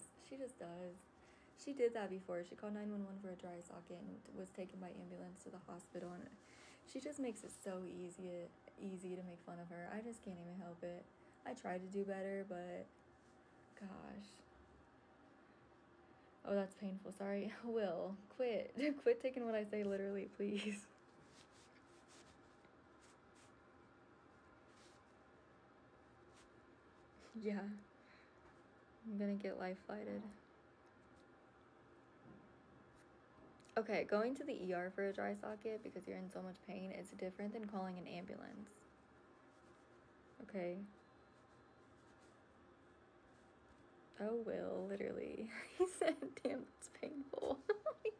does. She just does. She did that before. She called 911 for a dry socket and was taken by ambulance to the hospital. And she just makes it so easy, easy to make fun of her. I just can't even help it. I try to do better, but gosh. Oh, that's painful. Sorry. Will, quit. quit taking what I say literally, please. yeah. I'm gonna get life flighted. Okay, going to the ER for a dry socket because you're in so much pain is different than calling an ambulance. Okay. Oh, Will, literally. He said, damn, that's painful.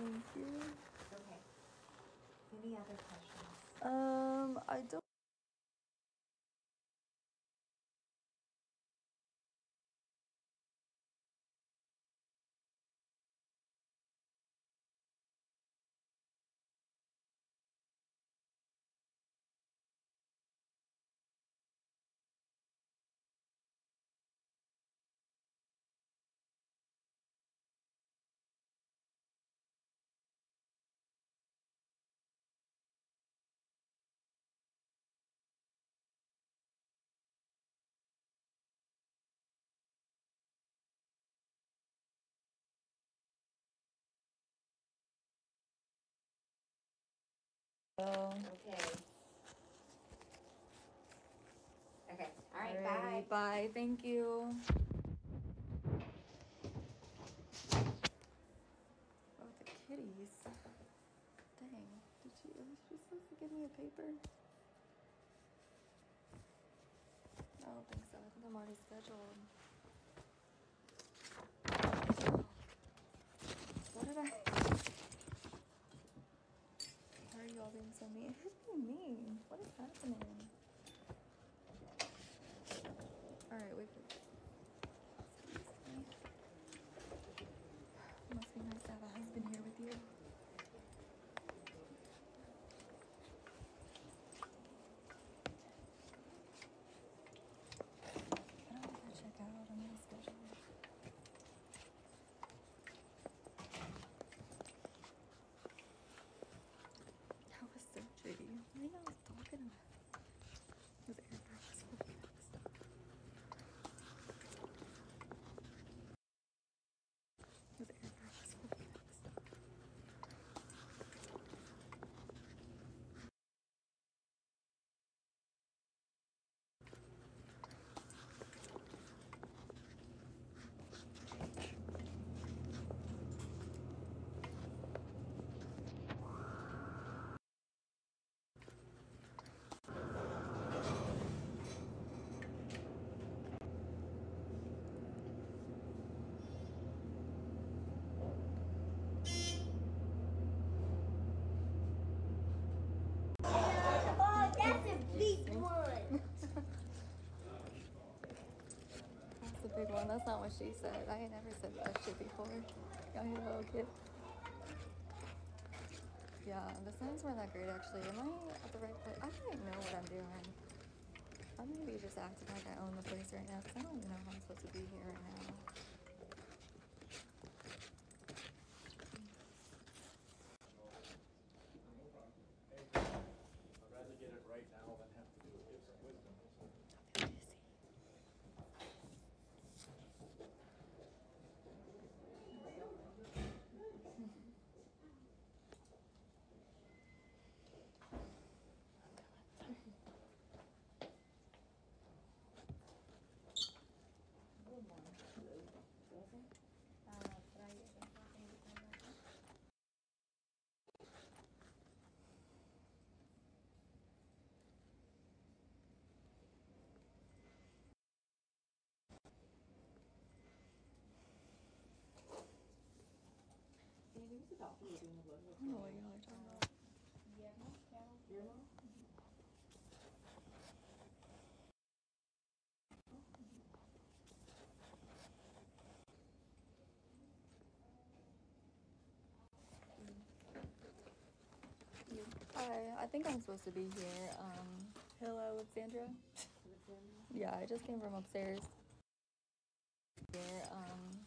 Thank you. Okay. Any other questions? Um, I don't. Okay. Okay, all right, bye. Bye. Thank you. Oh, the kitties. Dang. Did she, was she supposed to give me a paper? I don't think so. I think I'm already scheduled. What did I? Why are you all being so mean? Who's being mean? What is happening? Alright, wait for Excuse me. Must be nice to have a husband here with you. I don't think I check out on my schedule. That was so shitty. What are you guys talking about? Was Air Force will be next. Was Air Force will be next. Oh, that's a big one. That's the big one. That's not what she said. I ain't never said that shit before. Y'all hear little kid? Yeah, the signs weren't that great actually. Am I at the right place? I don't even know what I'm doing. I'm maybe just acting like I own the place right now because I don't even know if I'm supposed to be here right now. I'd rather get it right now than have to do it with some wisdom. I'm busy. I don't know what y'all are talking about. Hi, I think I'm supposed to be here. Um, hello, Alexandra. Yeah, I just came from upstairs. Here, um,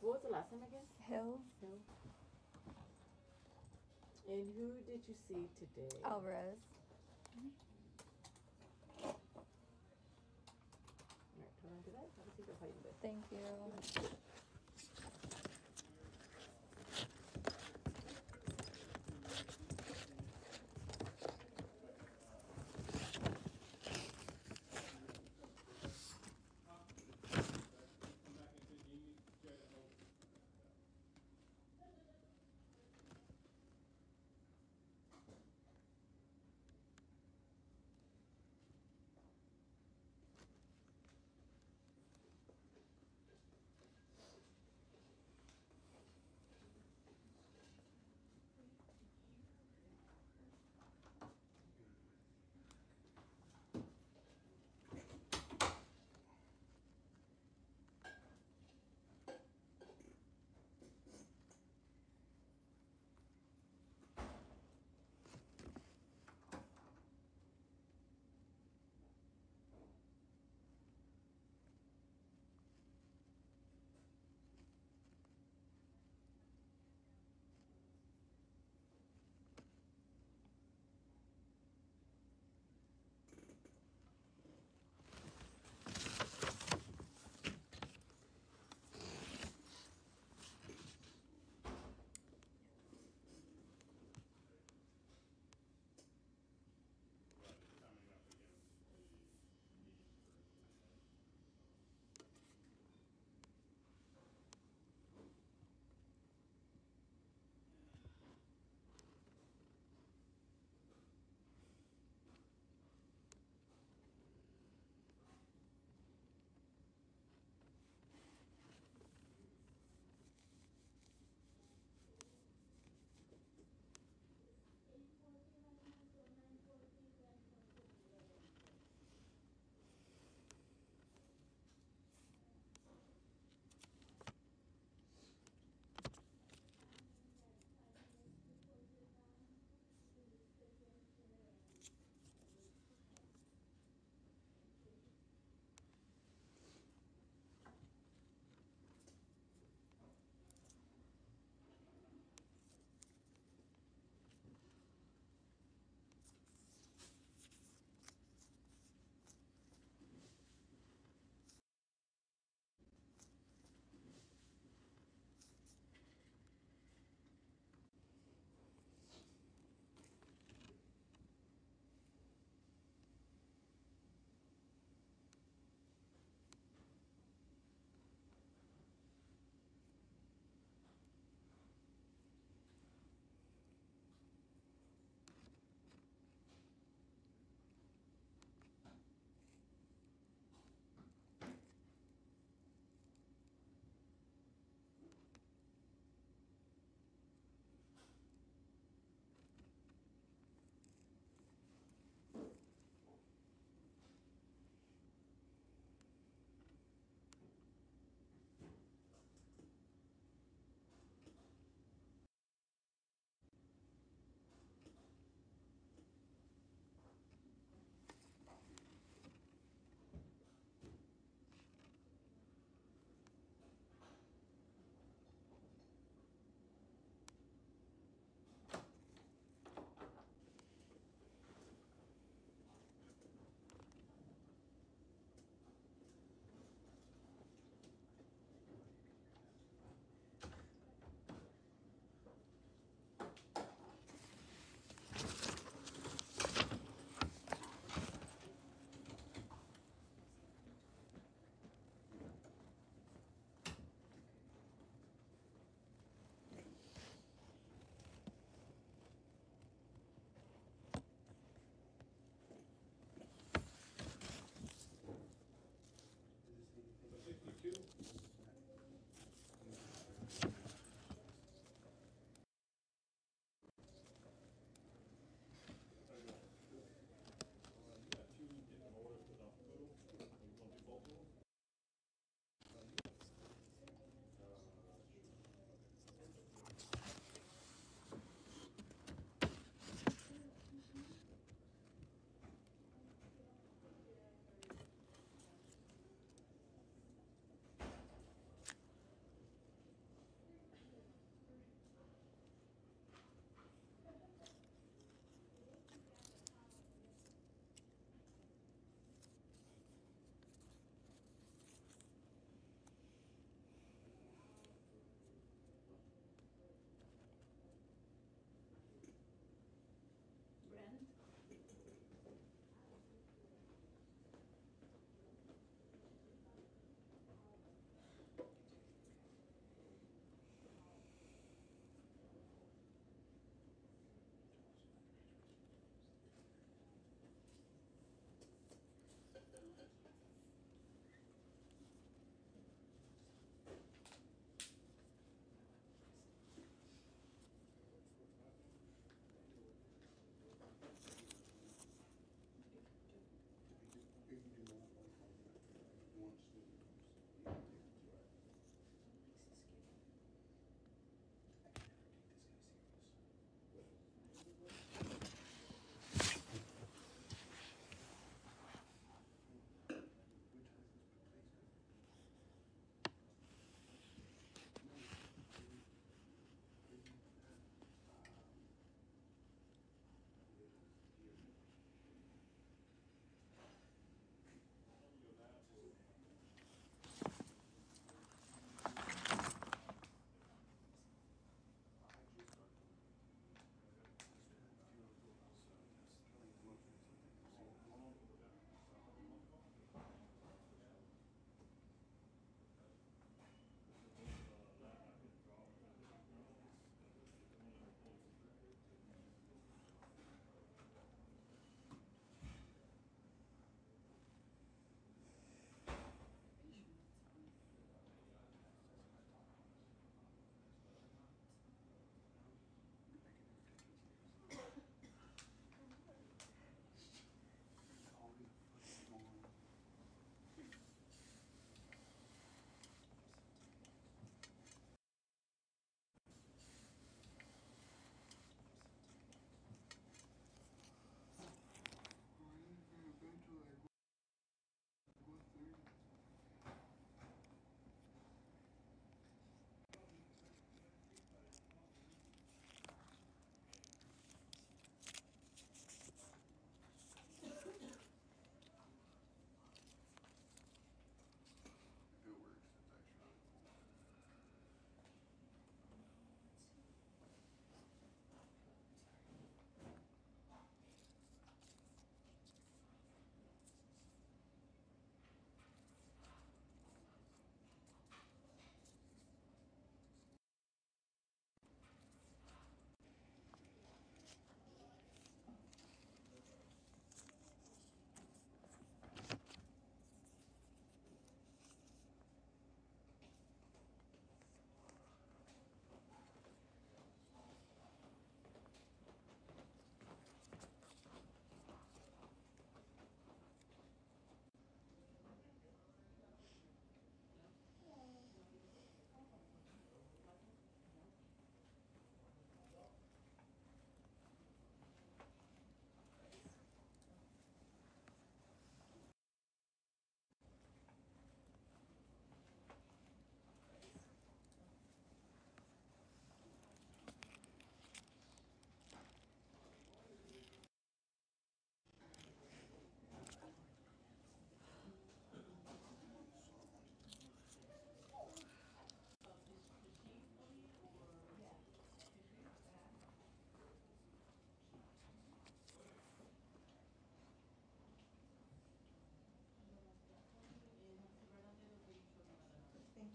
What was the last name again? Hill No. And who did you see today? Alvarez. Alright, turn on to that. Have a seat. I'll you in a. Thank you.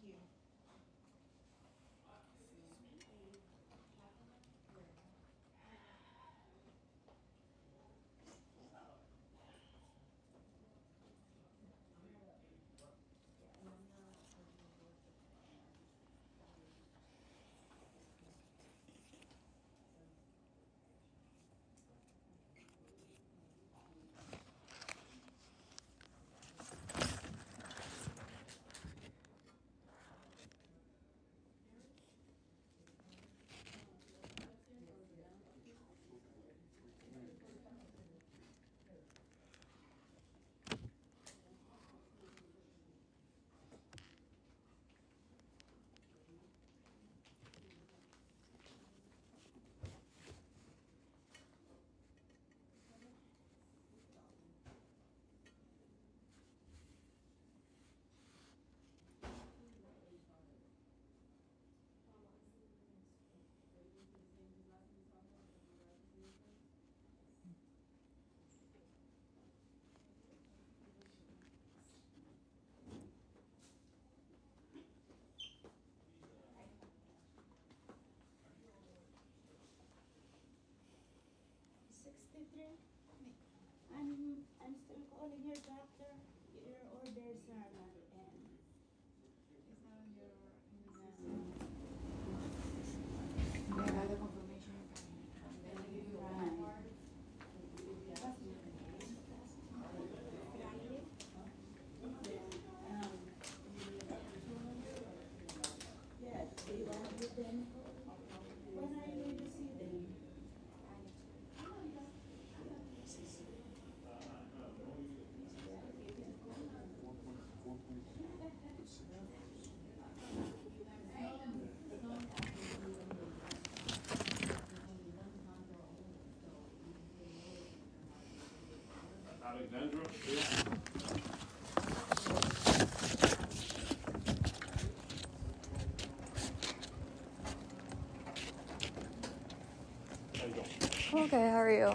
You. Sixty-three? I'm, I'm still calling your doctor. Your orders are not in. Is that on your, Yes, do you want it then? When are you going to see them? Alexandra, here. How you doing? Okay, how are you?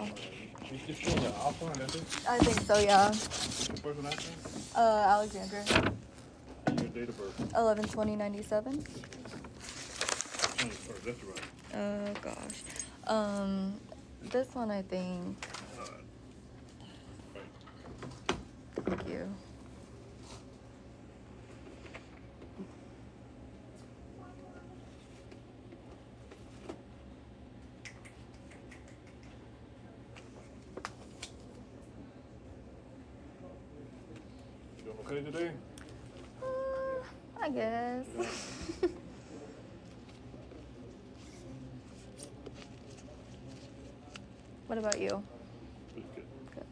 You just the Alpha, that's it? I think so, yeah. First and last name? Uh, Alexandra. And your date of birth. 11 20 97. Twenty-first, that's right. Oh, gosh. Um, this one, I think. Okay today? Uh, I guess. what about you? Pretty good. Good.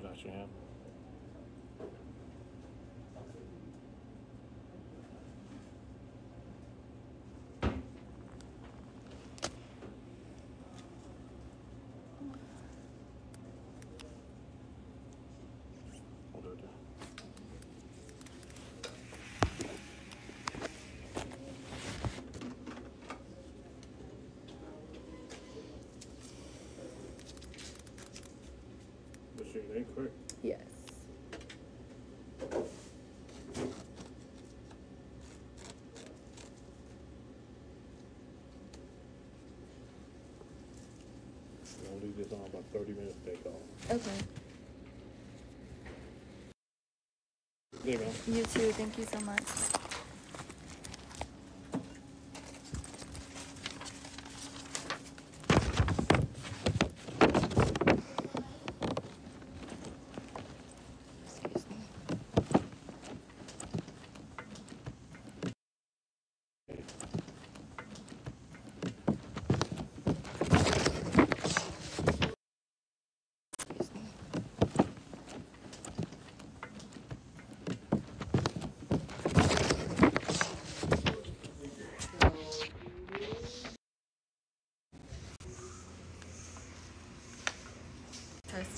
Put out your hand. Hold it there. Your name, correct? Yes. Gonna leave this on about thirty minutes, take off. Okay. There. You too. Thank you so much. Excuse me. Excuse me.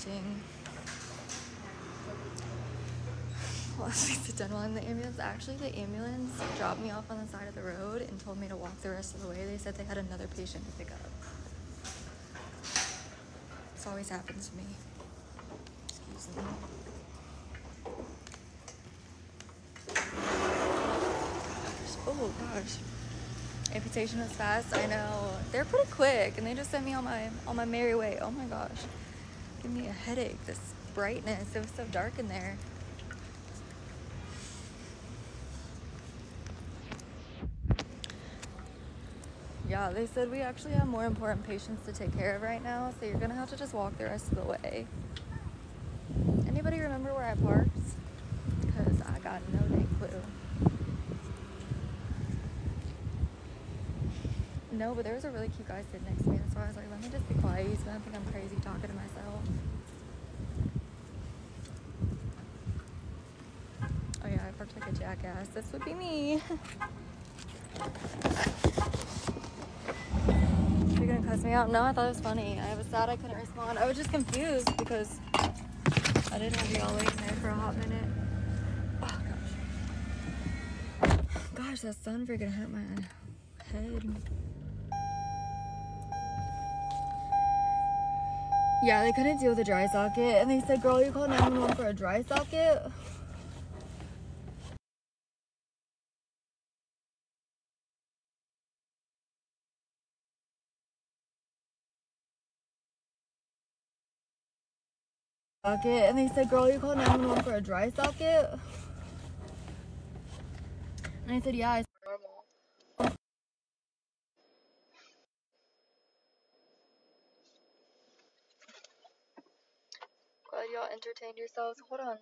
stitching. Well, she the ambulance. Actually, the ambulance dropped me off on the side of the road and told me to walk the rest of the way. They said they had another patient to pick up. This always happens to me. Excuse me. Oh gosh. Amputation was fast. I know. They're pretty quick, and they just sent me on my on my merry way. Oh my gosh, give me a headache. This brightness. It was so dark in there. They said we actually have more important patients to take care of right now, so you're gonna have to just walk the rest of the way. Anybody remember where I parked? Because I got no dang clue. No, but there was a really cute guy sitting next to me. so I was like, let me just be quiet. He's gonna think I'm crazy talking to myself. Oh yeah, I parked like a jackass. This would be me. Gonna cuss me out? No, I thought it was funny. I was sad I couldn't respond. I was just confused because I didn't want to be all waiting there for a hot minute. Oh gosh. Gosh, that sun freaking hurt my head. Yeah, they couldn't deal with a dry socket, and they said, "Girl, you called 911 for a dry socket." Socket, and they said, "Girl, you called 911 for a dry socket." And I said, "Yeah, it's normal." Glad y'all entertained yourselves. Hold on.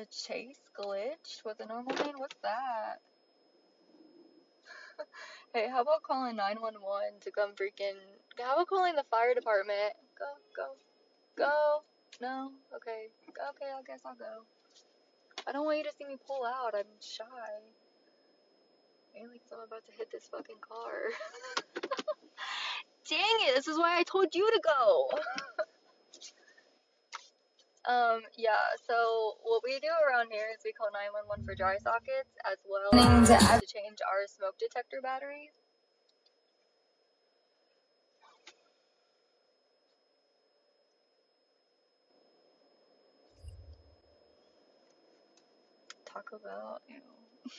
The chase glitch with a normal man? What's that? hey, how about calling 911 to come freaking. How about calling the fire department? Go, go, go. No? Okay. Okay, I guess I'll go. I don't want you to see me pull out. I'm shy. Mainly because I'm about to hit this fucking car. Dang it, this is why I told you to go. Um, yeah, so what we do around here is we call 911 for dry sockets as well as to change our smoke detector batteries. Taco Bell, ew.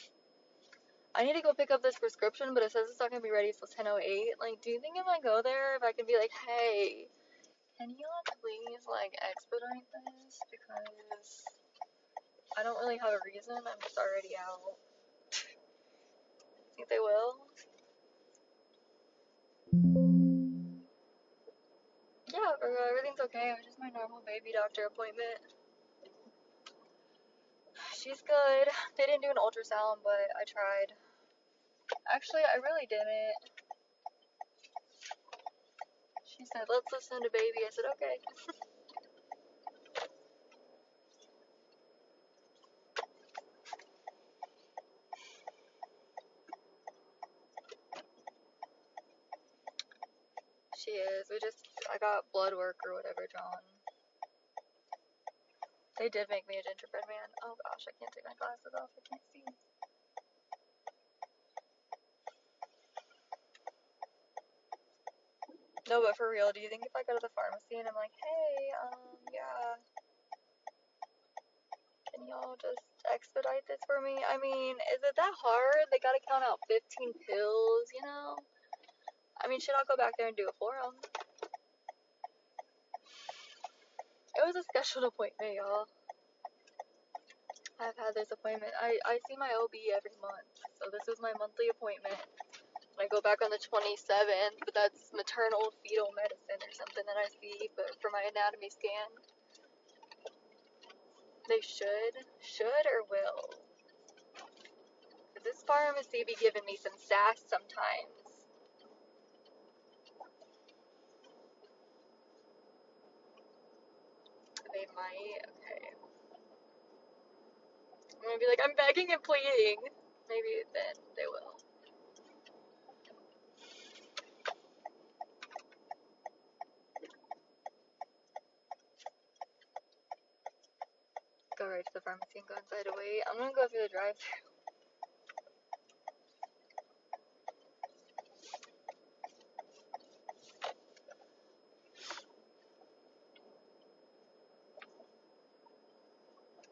I need to go pick up this prescription, but it says it's not gonna be ready till 10:08. Like, do you think if I go there, if I can be like, hey, can you please like expedite this because I don't really have a reason. I'm just already out. I think they will? Yeah, everything's okay. It was just my normal baby doctor appointment. She's good. They didn't do an ultrasound, but I tried. Actually, I really didn't. She said, let's listen to baby. I said, okay. She is. We just, I got blood work or whatever drawn. They did make me a gingerbread man. Oh gosh, I can't take my glasses off. I can't see. No, but for real, do you think if I go to the pharmacy and I'm like, hey, um, yeah, can y'all just expedite this for me? I mean, is it that hard? They gotta count out 15 pills, you know? I mean, should I go back there and do it for them? It was a scheduled appointment, y'all. I've had this appointment. I, I see my OB every month, so this is my monthly appointment. I go back on the 27th, but that's maternal fetal medicine or something that I see, but for my anatomy scan. They should, should or will. 'Cause this pharmacy be giving me some sass sometimes. They might. Okay. I'm gonna be like, I'm begging and pleading. Maybe then they will. Go right to the pharmacy and go inside to wait. I'm gonna go through the drive thru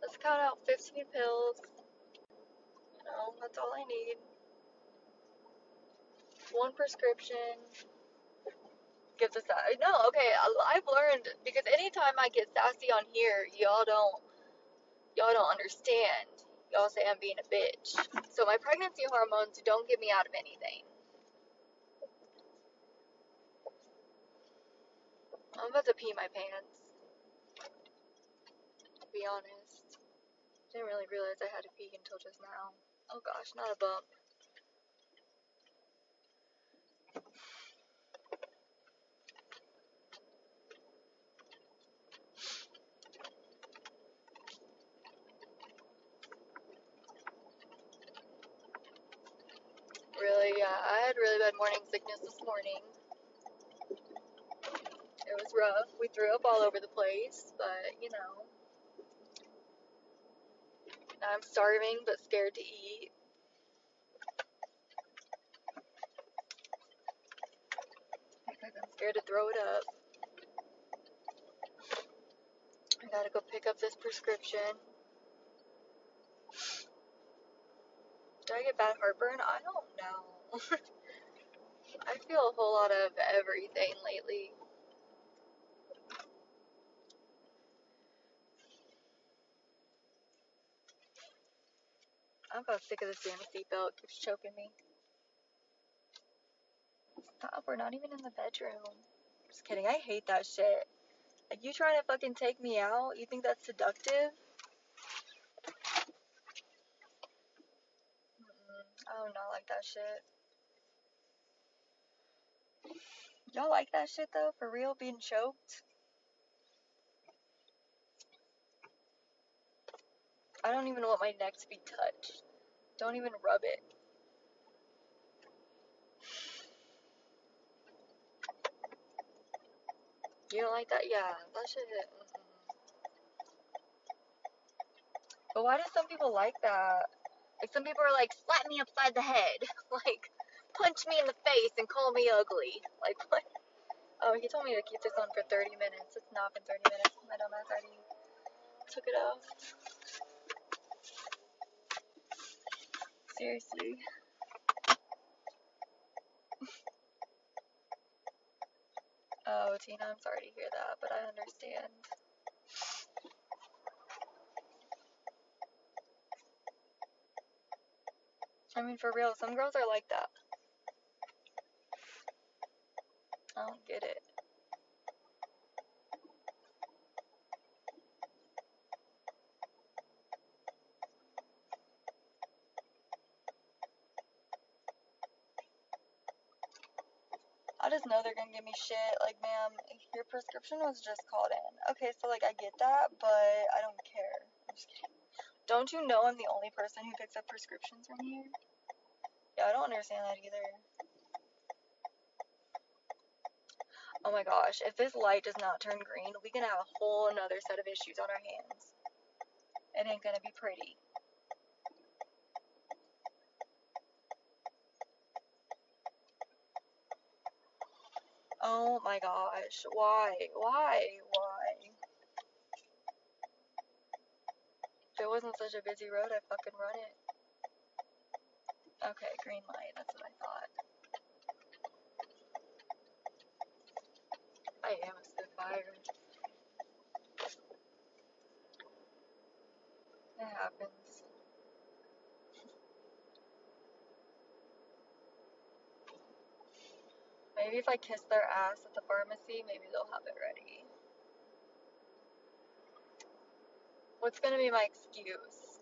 Let's count out 15 pills. You know, that's all I need. One prescription. Gives us that. No, okay, I've learned because anytime I get sassy on here, y'all don't, y'all don't understand. Y'all say I'm being a bitch. So my pregnancy hormones don't get me out of anything. I'm about to pee my pants. To be honest. Didn't really realize I had to pee until just now. Oh gosh, not a bump. Really, yeah, I had really bad morning sickness this morning. It was rough. We threw up all over the place, but you know, I'm starving but scared to eat. I'm scared to throw it up. I gotta go pick up this prescription. Do I get bad heartburn? I don't know. I feel a whole lot of everything lately. I'm about sick of this damn seatbelt. It keeps choking me. Stop, we're not even in the bedroom. Just kidding, I hate that shit. Like, you trying to fucking take me out? You think that's seductive? Mm-mm, I do not like that shit. Y'all like that shit though? For real? Being choked? I don't even want my neck to be touched. Don't even rub it. You don't like that? Yeah, that shit. Mm-mm. But why do some people like that? Like some people are like, slap me upside the head, like punch me in the face and call me ugly. Like what? Oh, he told me to keep this on for 30 minutes. It's not been 30 minutes. My dumbass already took it off. Seriously. Oh, Tina, I'm sorry to hear that, but I understand. I mean, for real, some girls are like that. I don't get it. I just know they're gonna give me shit. Like, ma'am, your prescription was just called in. Okay, so like I get that, but I don't care. I'm just kidding. Don't you know I'm the only person who picks up prescriptions from here? Yeah, I don't understand that either. Oh my gosh, if this light does not turn green, we can have a whole another set of issues on our hands. It ain't gonna be pretty. Oh my gosh, why? Why? Why? If it wasn't such a busy road, I'd fucking run it. Okay, green light, that's what I thought. I am It happens. Maybe if I kiss their ass at the pharmacy, maybe they'll have it ready. What's gonna be my excuse?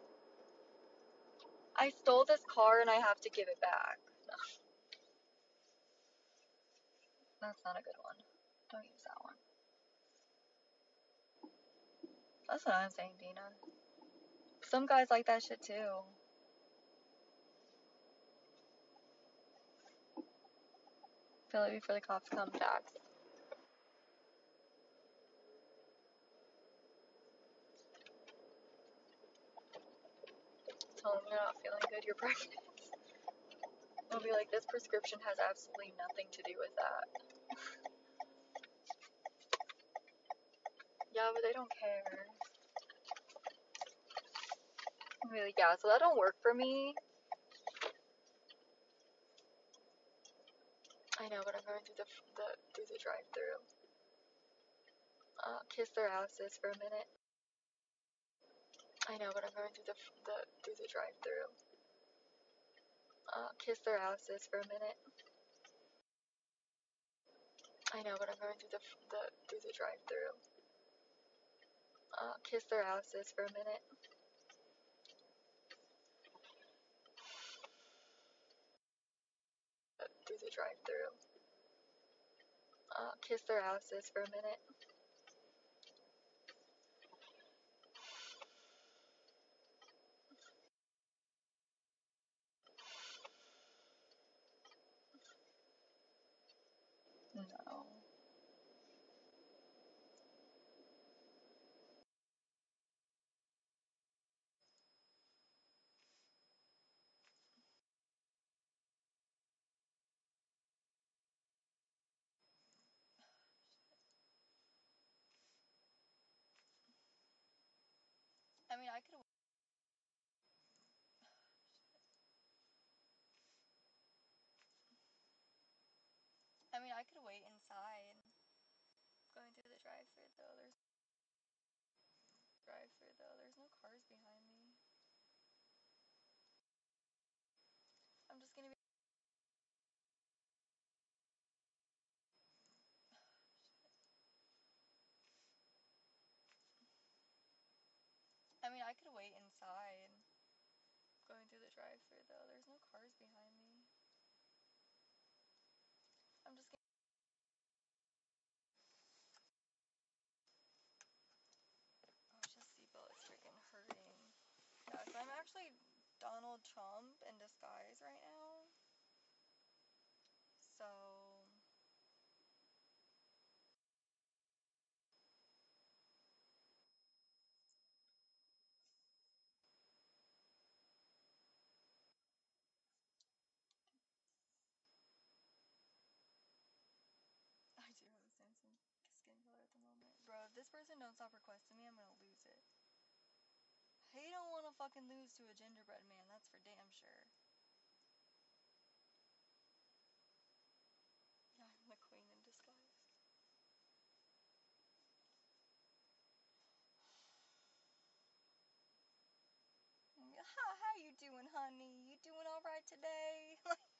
I stole this car and I have to give it back. No. That's not a good one. Don't use that one. That's what I'm saying, Dina. Some guys like that shit too. Fill it before the cops come, Jax. Tell them you're not feeling good, you're pregnant. They'll be like, this prescription has absolutely nothing to do with that. yeah, but they don't care. I'll be like, yeah, so that don't work for me. I know, but I'm going through the the through the drive-through. Uh, kiss their asses for a minute. I know, but I'm going through the the through the drive-through. Uh, kiss their asses for a minute. I know, but I'm going through the the through the drive-through. Uh, kiss their asses for a minute. Uh, through the drive-through. Uh, kiss their asses for a minute. No. I mean, I could. I mean, I could wait inside. Going through the drive-through though, there's drive-through though. There's no cars behind me. I'm just gonna be. I mean, I could wait inside. Going through the drive-through though, there's no cars behind me. I'm just gonna. Oh, it's just seatbelt is freaking hurting. Yeah, so I'm actually Donald Trump in disguise right now. So. I do have the Samsung skin color at the moment. Bro, if this person don't stop requesting me, I'm gonna lose it. He don't wanna fucking lose to a gingerbread man, that's for damn sure. I'm the queen in disguise. How, how you doing, honey? You doing alright today?